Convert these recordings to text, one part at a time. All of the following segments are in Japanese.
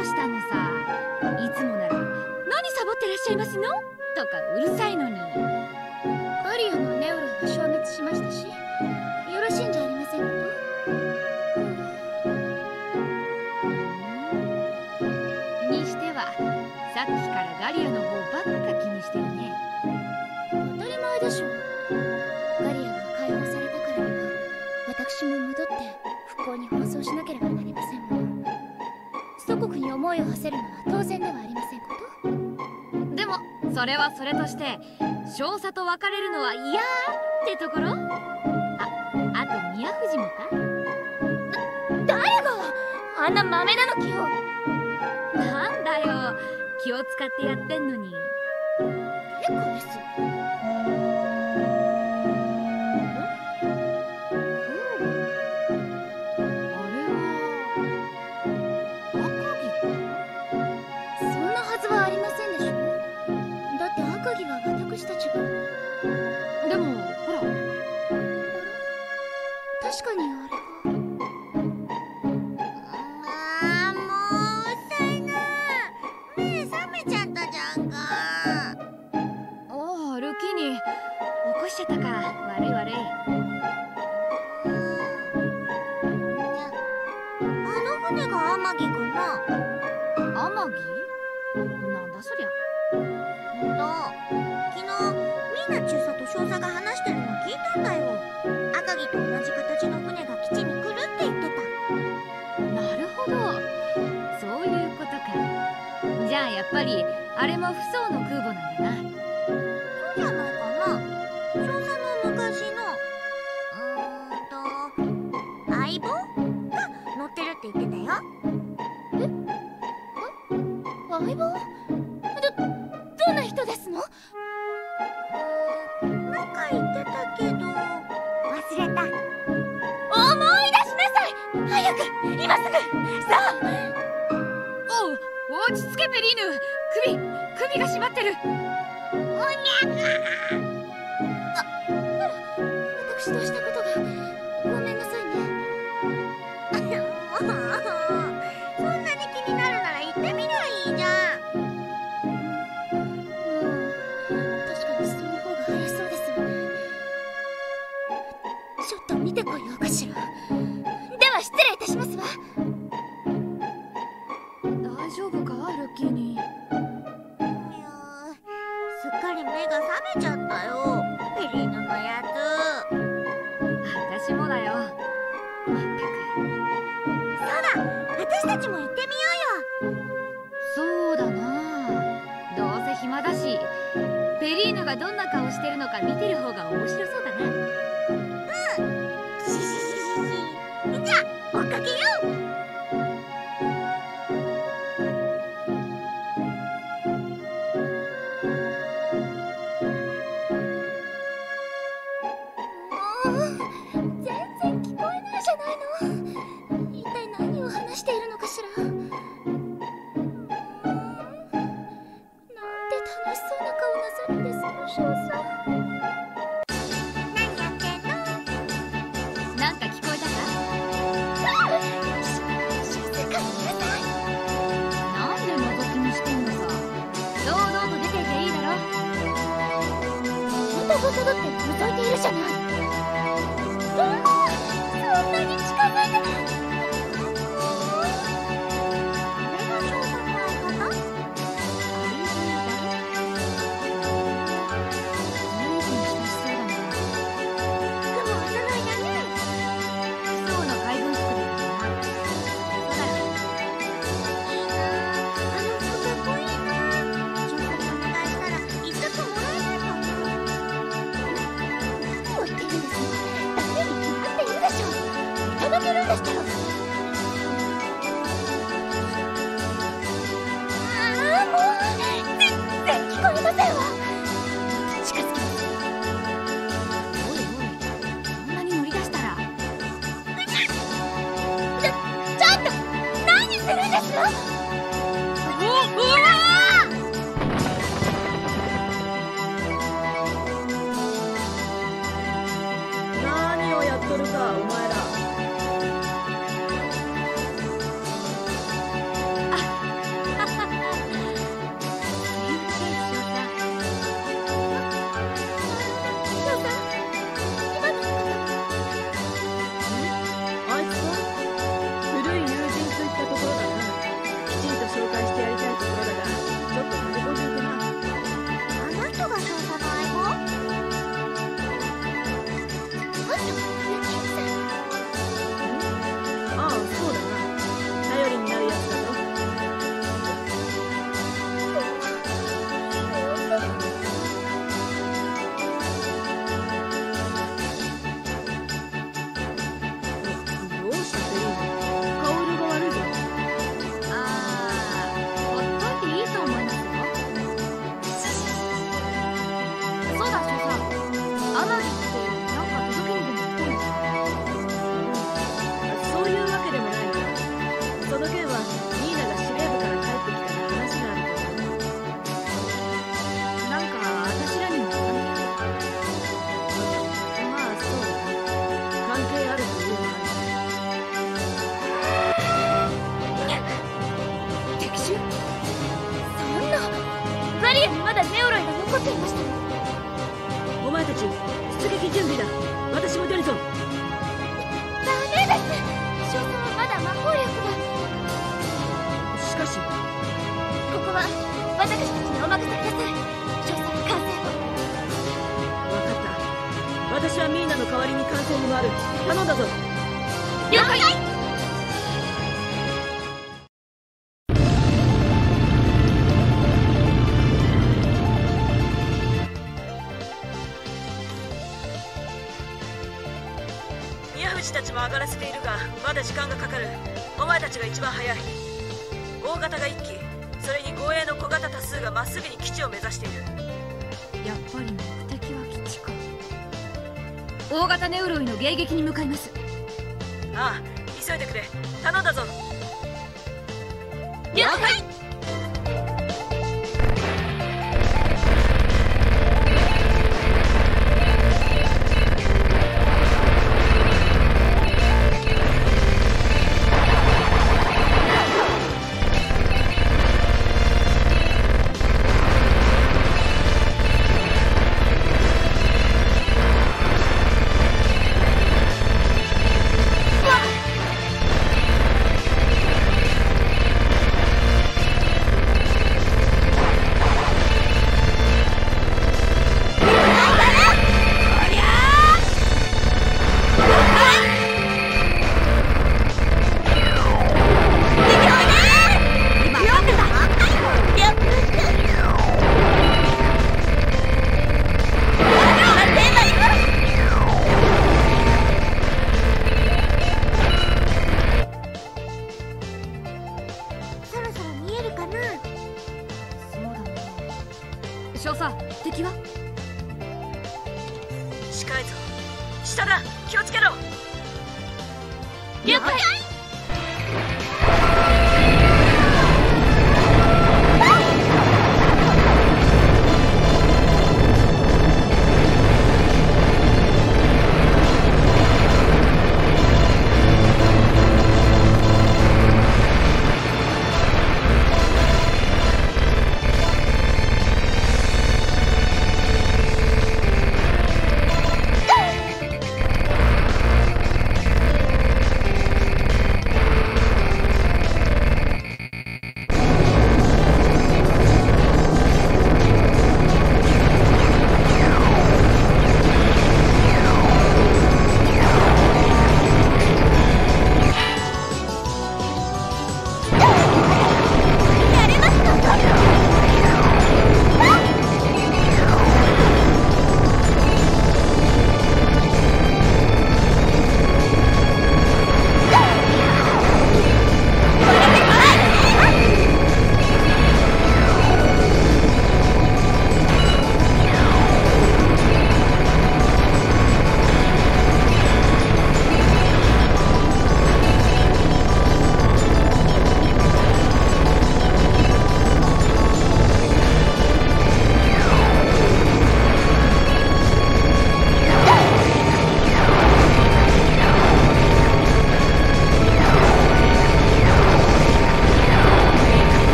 うしたのさ？いつもなら「何サボってらっしゃいますの?」とかうるさいのに。ガリアのネオラが消滅しましたしよろしいんじゃありませんか？にしてはさっきからガリアの方ばっか気にしてるね。当たり前でしょ。ガリアが解放されたからには私も戻っいを馳せるのは当然ではありませんこと？でもそれはそれとして少佐と別れるのは嫌ってところ？ああと宮藤もか？誰が？あんな豆なの気を。なんだよ。気を使ってやってんのに。結構ですりあれも不争に回るだぞ。了解。たちも上がらせているがまだ時間がかかる。お前たちが一番早い。大型が機それに護衛の小型多数がまっすぐに基地を目指している。やっぱりね。大型ネウロイの迎撃に向かいます。ああ急いでくれ。頼んだぞ。了解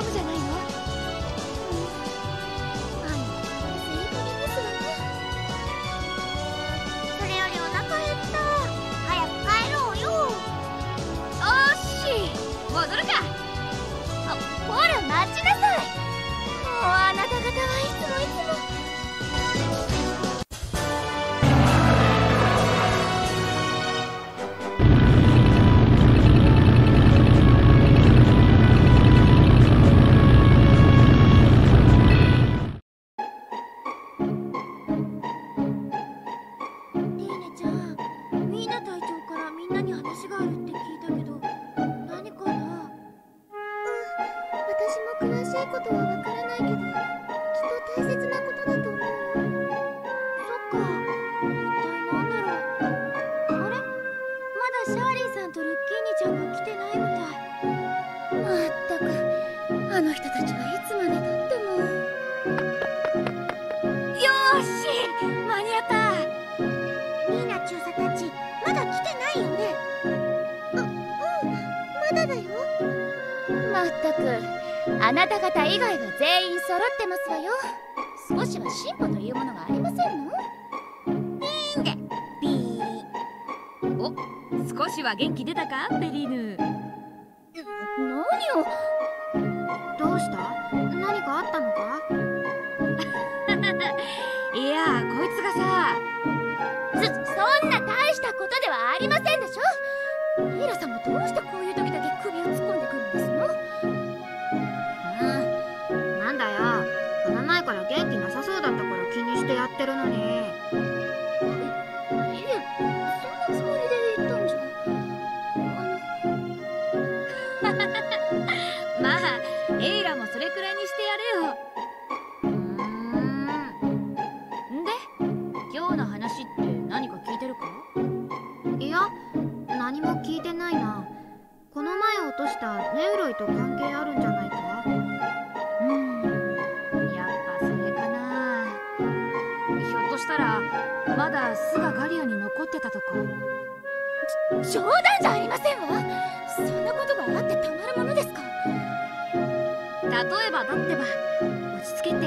大丈夫じゃないことはわからないけど。なた方以外は全員揃ってますわよ。少しは進歩というものがありませんの？ビー。お少しは元気出たか？ベリーヌ。何を？どうした？何かあったのか？いやこいつがさ。そそんな大したことではありませんでしょ？ミイラさんもどうしてこういう時だけ首を突っ込んでるのに。がガリアに残ってたとか。冗談じゃありませんわ。そんなことがあってたまるものですか。例えばだってば落ち着けって。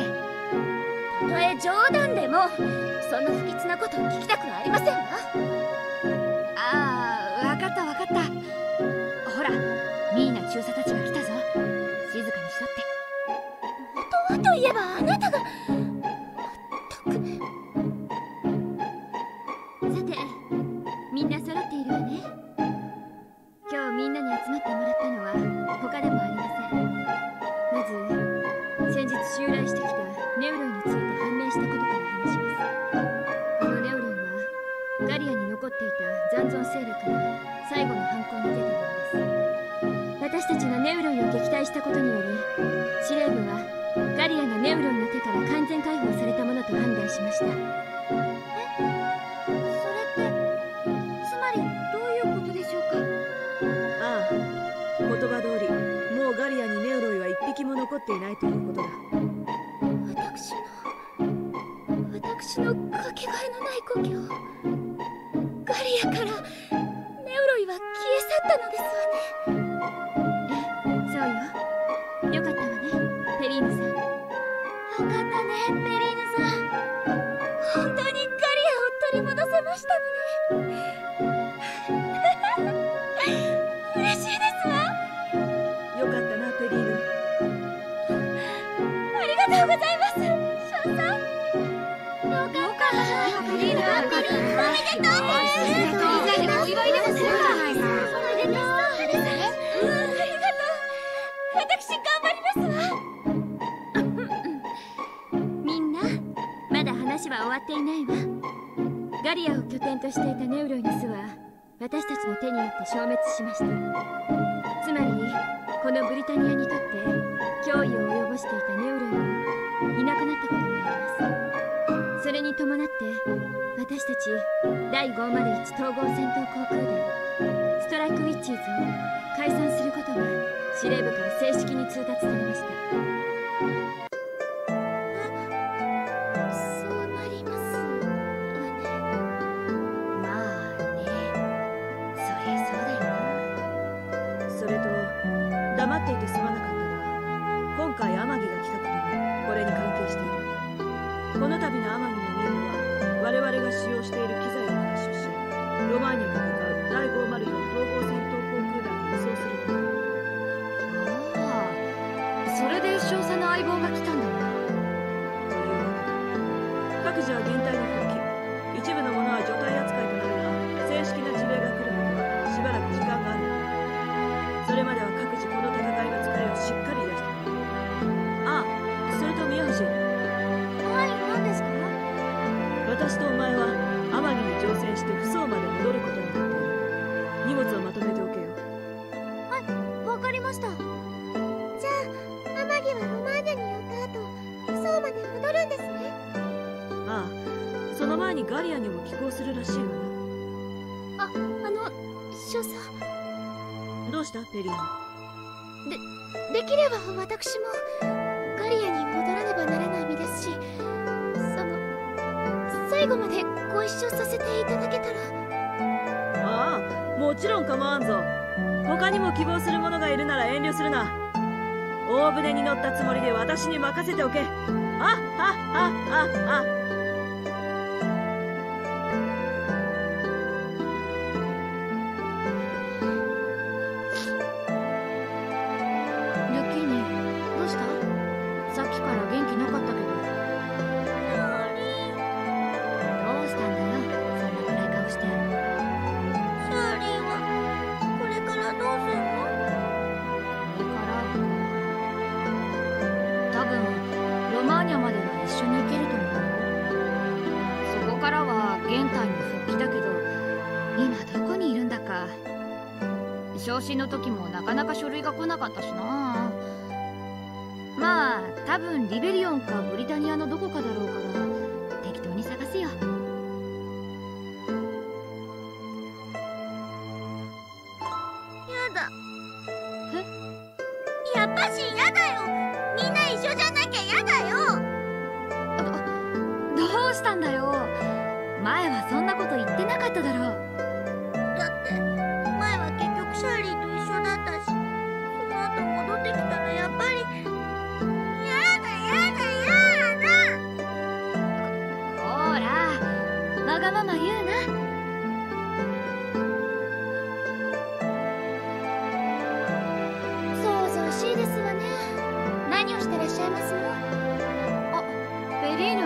たとえ冗談でもそんな不吉なことを聞きたくはありませんわ。ああわかったわかった。ほらミーナ中佐たちが来たぞ。静かにしろって。元はといえばあなたが私たちがネウロイを撃退したことにより司令部はガリアがネウロイの手から完全解放されたものと判断しました。それってつまりどういうことでしょうか？ああ言葉通りもうガリアにネウロイは一匹も残っていないということだございます少佐よかったペリーヌペリーヌおめでとうみんなでお祝いでもするかおめでとうありがとう私頑張りますわみんなまだ話は終わっていないわガリアを拠点としていたネウロイの巣は私たちの手によって消滅しました。つまりこのブリタニアにとって脅威を及ぼしていたいなくなったことになります。それに伴って私たち第501統合戦闘航空団ストライクウィッチーズを解散することが司令部から正式に通達されました。私とお前は天城に乗船して扶桑まで戻ることになっている荷物をまとめておけよ。はいわかりました。じゃあ天城はロマーニに寄った後扶桑まで戻るんですね。ああその前にガリアにも寄港するらしいわね。ああの少佐。どうした？ペリー。ンでできれば私も。ご一緒させていただけたら。ああもちろん構わんぞ。他にも希望する者がいるなら遠慮するな。大船に乗ったつもりで私に任せておけ。あっはっはっはっは診の時もなかなか書類が来なかったしな。まあ多分リベリオンかブリタニアのどこかだろうから適当に探すよ。やだ。やっぱし嫌だよ。みんな一緒じゃなきゃ嫌だよ。どどうしたんだよ。前はそんなこと言ってなかっただろう。Irene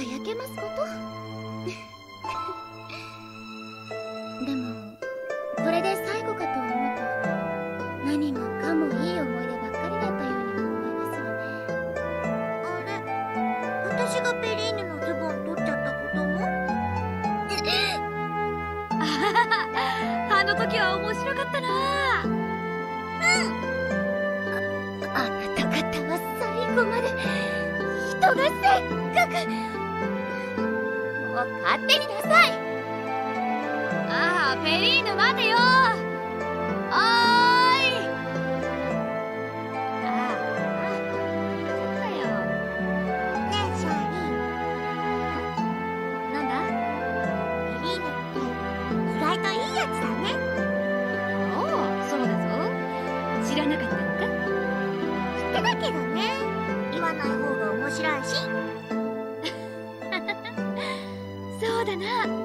が焼けます方